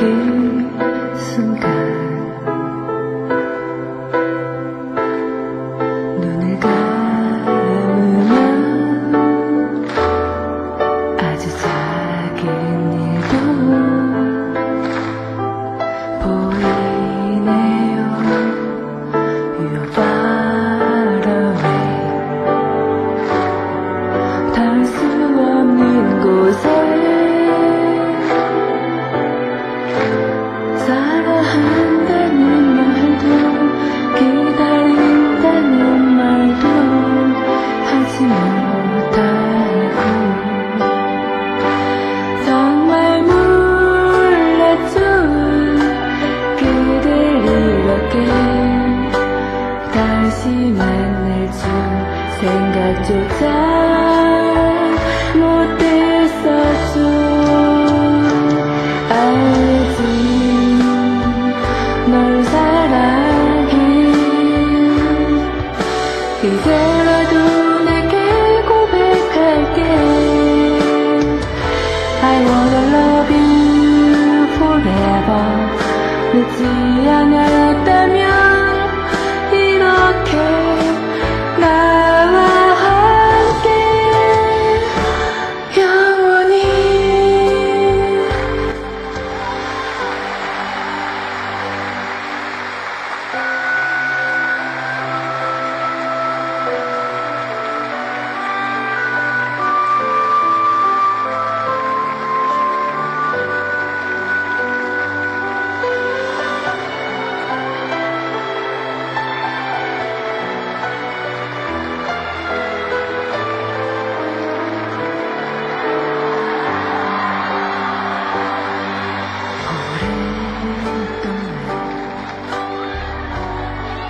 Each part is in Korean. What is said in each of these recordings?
You. 就在。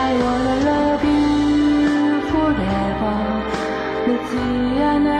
I wanna love you forever 늦지 않아